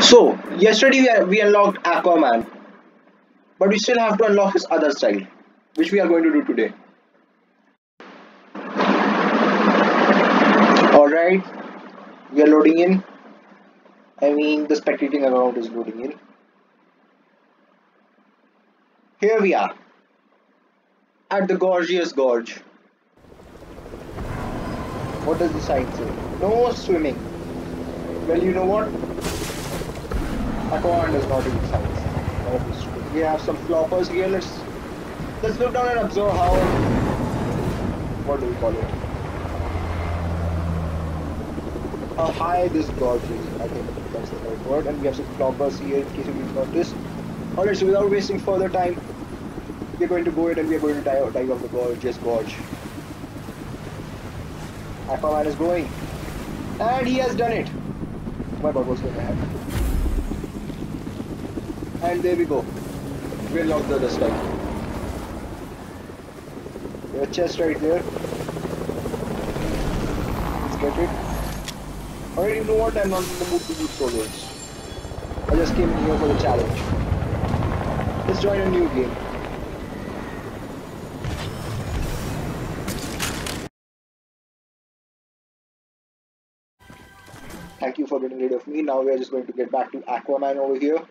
So, yesterday we, we unlocked Aquaman, but we still have to unlock his other side, which we are going to do today. Alright, we are loading in. I mean, the spectating account is loading in. Here we are, at the gorgeous gorge. What does the sign say? No swimming. Well, you know what? Aquaman is not eat science. We have some floppers here. Let's let's look down and observe how. What do we call it? How high this gorge is. I think that's the right word. And we have some floppers here in case you didn't notice. Alright, so without wasting further time, we're going to go ahead and we're going to dive, dive off the gorgeous gorge. Aquaman is going. And he has done it. My god, what's going to happen? And there we go. We unlocked the other a chest right there. Let's get it. Alright, you know what? I'm not in the mood to do solos. I just came here for the challenge. Let's join a new game. Thank you for getting rid of me. Now we are just going to get back to Aquaman over here.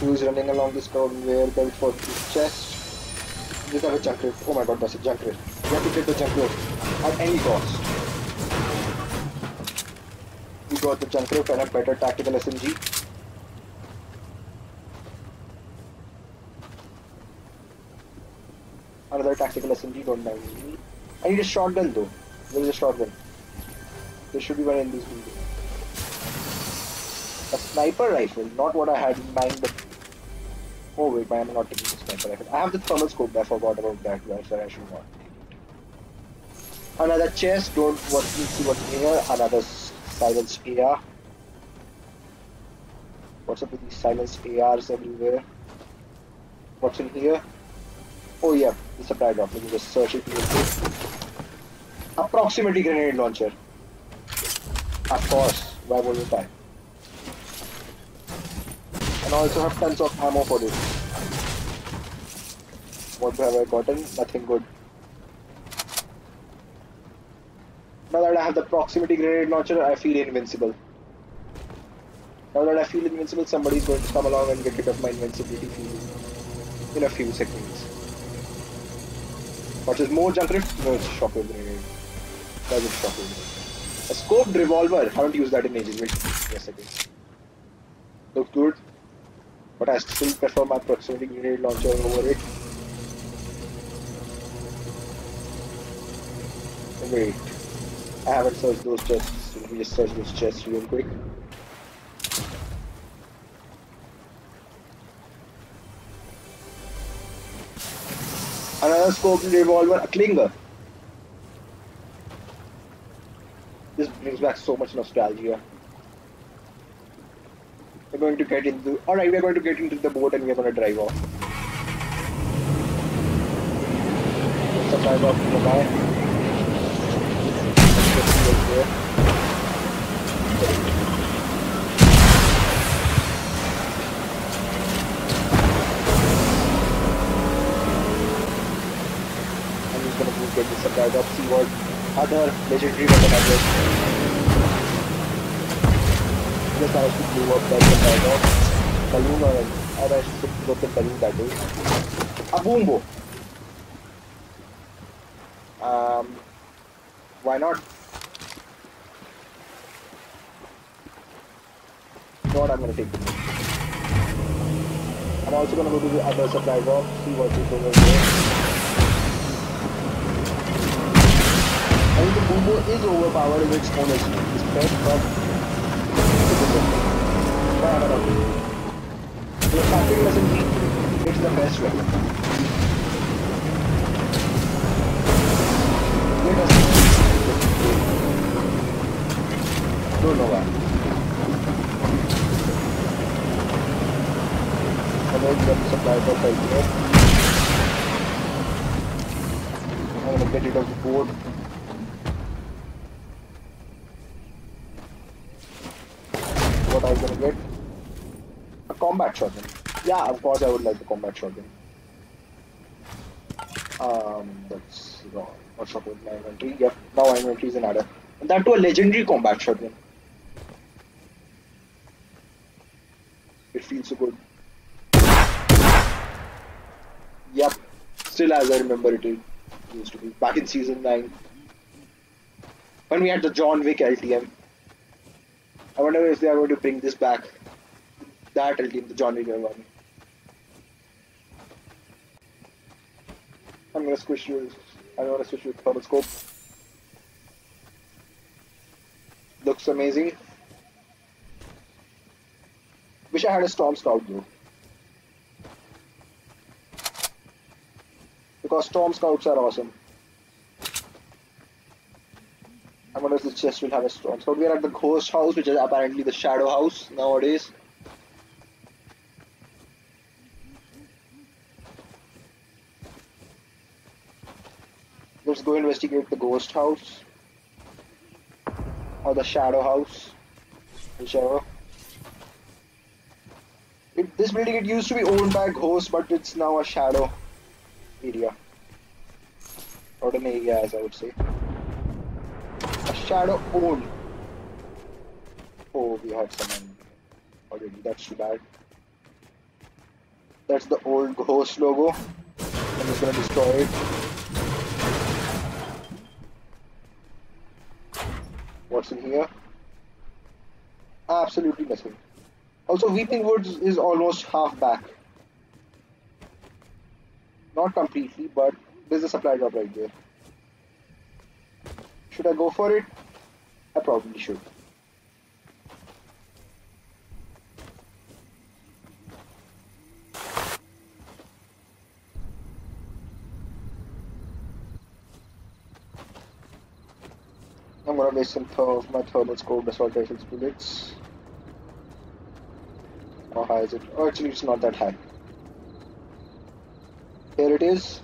Who is running along this conveyor belt for his chest? Just have a junk rift. Oh my god, that's a junk rift. You have to get the junk rift at any cost. We got the junk rift and a better tactical SMG. Another tactical SMG, don't me. I need a shotgun though. There is a shotgun? There should be one in this building. A sniper rifle, not what I had in mind, but oh wait, I am not taking the sniper rifle. I have the thermal scope. I forgot about that. Why I should not. Another chest. Don't what you see what's in here. Another silenced AR. What's up with these silenced ARs everywhere? What's in here? Oh yeah, the supply drop. Let me just search it real quick. A proximity grenade launcher. Of course, why wouldn't I? And I also have tons of ammo for this. What have I gotten? Nothing good. Now that I have the proximity grenade launcher, I feel invincible. Now that I feel invincible, somebody is going to come along and get rid of my invincibility in a few seconds. What is more junk rift? No, it's shockwave grenade. Is shockwave grenade. A scoped revolver. Haven't used that in ages. Wait a second. Looks good. But I still prefer my proximity grenade launcher over it. Wait. I haven't searched those chests. Let me just search those chests real quick. Another scope revolver, a Clinger. This brings back so much nostalgia. We're going to get into. Alright, we're going to get into the boat and we're going to drive off. Let's drive. I'm just gonna go get the supply drop, see what other legendary weapon I get. A. Um, why not? Know what? I'm gonna take. I'm also gonna go to the other supply see what is over there. I think the boom bow is overpowered in its own respect, but but I don't know. The tactical doesn't mean it's the best weapon. It doesn't. Don't know why. I'm going to get the supply drop right here. I'm gonna get rid of the board. What are you gonna get? A combat shotgun. Yeah, of course I would like the combat shotgun. Um, that's wrong. Not sure about my inventory. Yep, now my inventory is an adder. And that to a legendary combat shotgun. It feels so good. Yep, still as I remember it, it used to be. Back in season 9. When we had the John Wick LTM. I wonder if they are going to bring this back. That LTM, the John Wick one. I'm gonna switch you. I'm gonna switch you to thermal scope. Looks amazing. Wish I had a storm scout though. Because storm scouts are awesome. I wonder if the chest will have a storm scout. We are at the ghost house, which is apparently the shadow house nowadays. Go investigate the ghost house. Or the shadow house. Whichever. It, this building it used to be owned by a ghost, but it's now a shadow area. Or an area as I would say. A shadow owned. Oh, we had someone already. That's too bad. That's the old ghost logo. I'm just gonna destroy it. What's in here? Absolutely nothing. Also, Weeping Woods is almost half back. Not completely, but there's a supply drop right there. Should I go for it? I probably should. Some of my thermal scope assault rifles bullets. How high is it? Oh, actually, it's not that high. Here it is.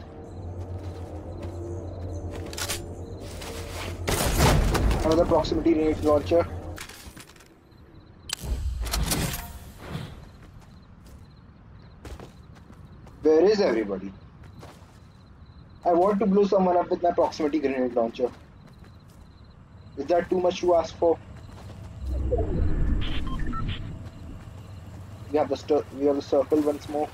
Another proximity grenade launcher. Where is everybody? I want to blow someone up with my proximity grenade launcher. Is that too much to ask for? We have the we have the circle once more.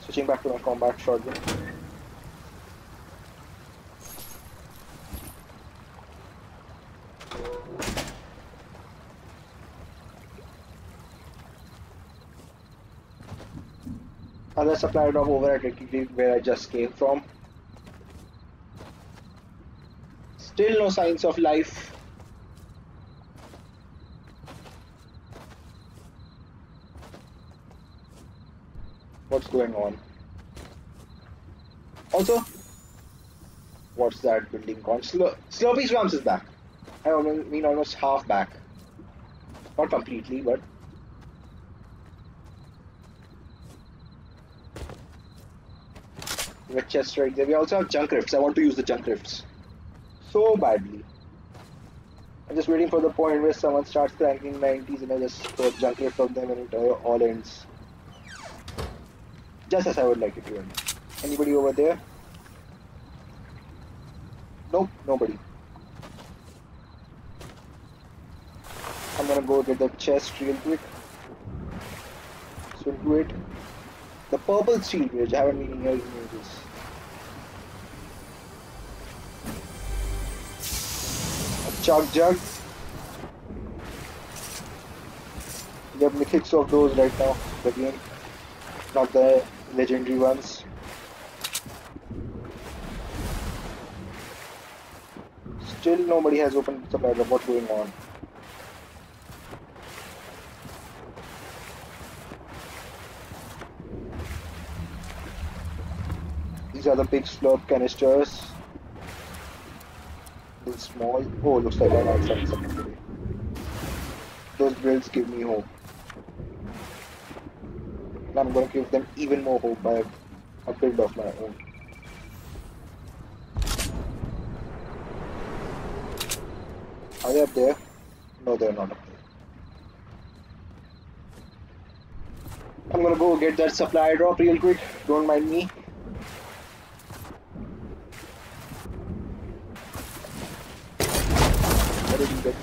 Switching back to my combat shotgun. Other supply drop over at Ricky where I just came from. Still no signs of life. What's going on? Also, what's that building called? Slur Slurpy Swamps is back. I mean almost half back. Not completely, but we have chest right there. We also have junk rifts. I want to use the junk rifts so badly. I'm just waiting for the point where someone starts cranking 90s and I just throw junk rift on them and it all ends. Just as I would like it to end. Anybody over there? Nope, nobody. I'm gonna go get the chest real quick. Swim do it. The purple steel bridge, I haven't been here in ages. Chug Jug. We have mythics of those right now, the game. Not the legendary ones. Still nobody has opened the of what's going on. These are the big slurp canisters small. Oh, looks like I'm outside somebody. Those builds give me hope. And I'm gonna give them even more hope by a build of my own. Are they up there? No, they're not up there. I'm gonna go get that supply drop real quick. Don't mind me.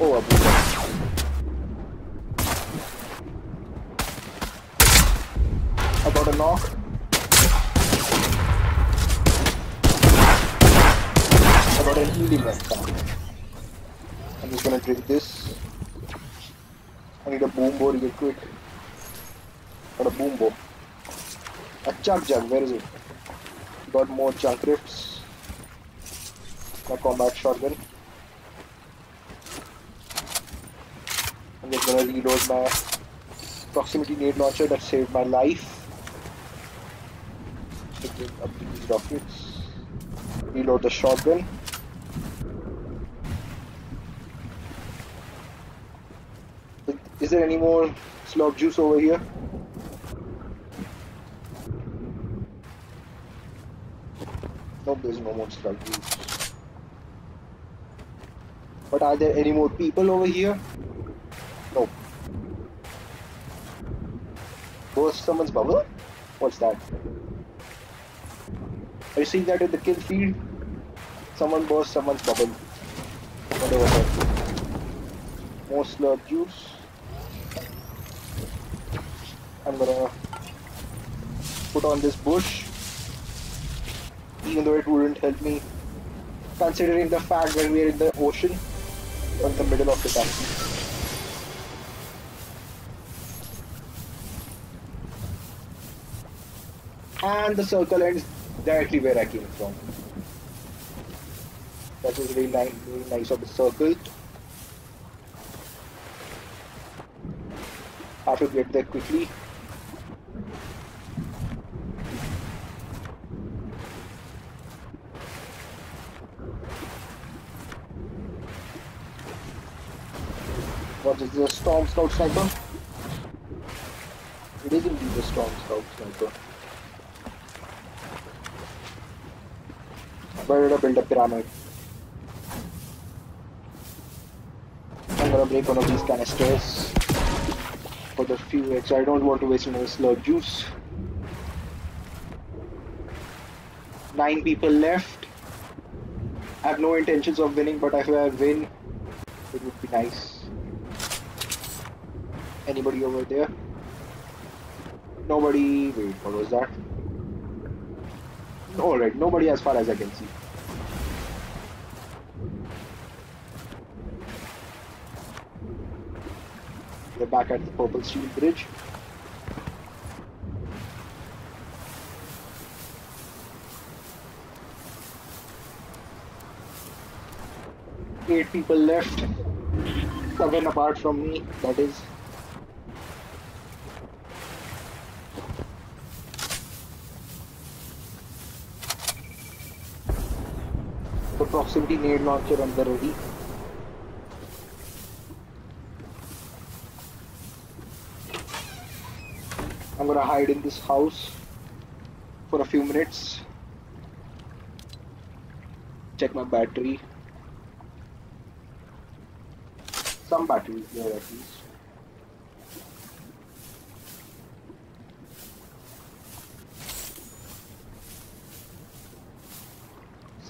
Get? Oh, a. I got a knock. Got an healing back. I'm just gonna drink this. I need a boom bow real quick. Got a boom bow. A chug jug, where is it? Got more junk rifts. My combat shotgun. I'm gonna reload my proximity nade launcher that saved my life. Up these rockets. Reload the shotgun. Is there any more slurp juice over here? Nope, there's no more slurp juice. But are there any more people over here? Nope. Burst someone's bubble? What's that? Are you seeing that in the kill feed? Someone burst someone's bubble. Whatever. More slurp juice. I'm gonna put on this bush. Even though it wouldn't help me. Considering the fact that we're in the ocean. Or the middle of the country. And the circle ends directly where I came from. That was really nice, really nice of the circle. Have to get there quickly. What is the Storm Scout sniper? It is indeed the Storm Scout sniper. Better to build a pyramid. I'm gonna break one of these canisters for the few so I don't want to waste another slurp juice. Nine people left. I have no intentions of winning, but if I win, it would be nice. Anybody over there? Nobody. Wait, what was that? Alright, nobody as far as I can see. We're back at the Purple Steel Bridge. Eight people left. Seven apart from me, that is. Proximity nade launcher on the ready. I'm gonna hide in this house for a few minutes. Check my battery. Some batteries there at least.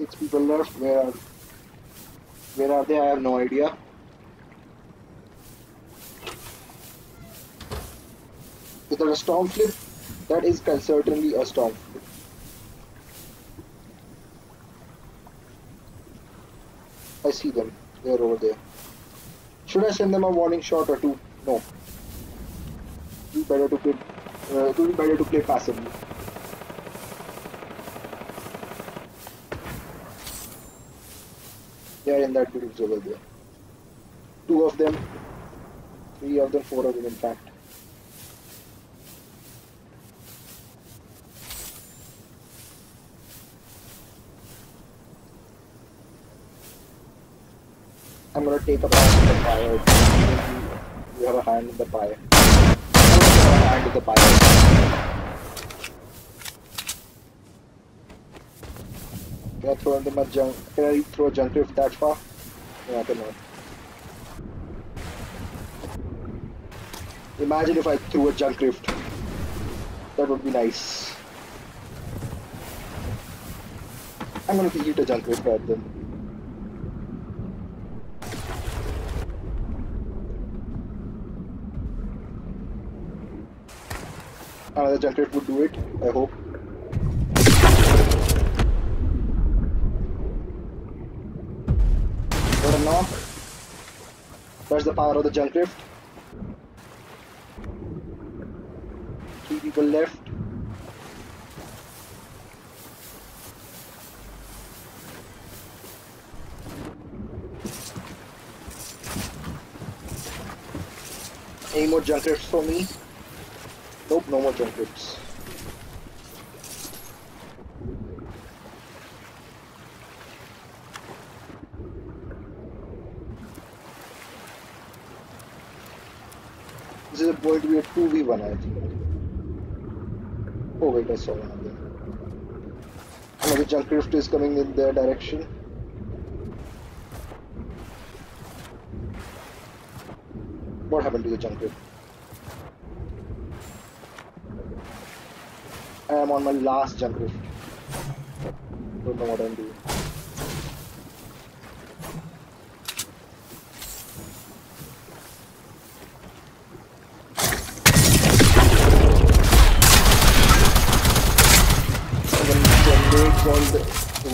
Six people left. Where are where are they? I have no idea. Is that a storm flip? That is certainly a storm flip. I see them. They're over there. Should I send them a warning shot or two? No. Be better to play. Uh, it would be better to play passively. They in that bridge over there. Two of them, three of them, four of them, in fact. I'm gonna take a hand in the fire. You have a hand in the fire. Hand in the fire. Can I throw into my junk? Can I throw junk rift that far? No, I cannot. Imagine if I threw a junk rift. That would be nice. I'm gonna eat a junk rift right then. Another junk rift would do it, I hope. That's the power of the junk rift. Three people left. Any more junk for me? Nope, no more junk. To be a 2v1, I think. Oh wait, I saw one. Another junk rift is coming in their direction. What happened to the junk rift? I am on my last junk rift. Don't know what I'm doing. And then grenades on the,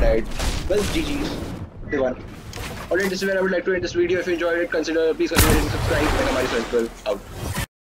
died. Well, GG's. They won. Alright, this is where I would like to end this video. If you enjoyed it, consider please consider subscribe and Amari Circle out.